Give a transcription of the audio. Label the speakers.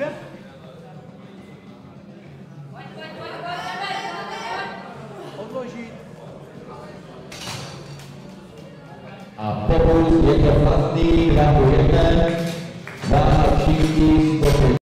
Speaker 1: Dobře? Odložit.
Speaker 2: A pokus je to platný, hrabu jeden,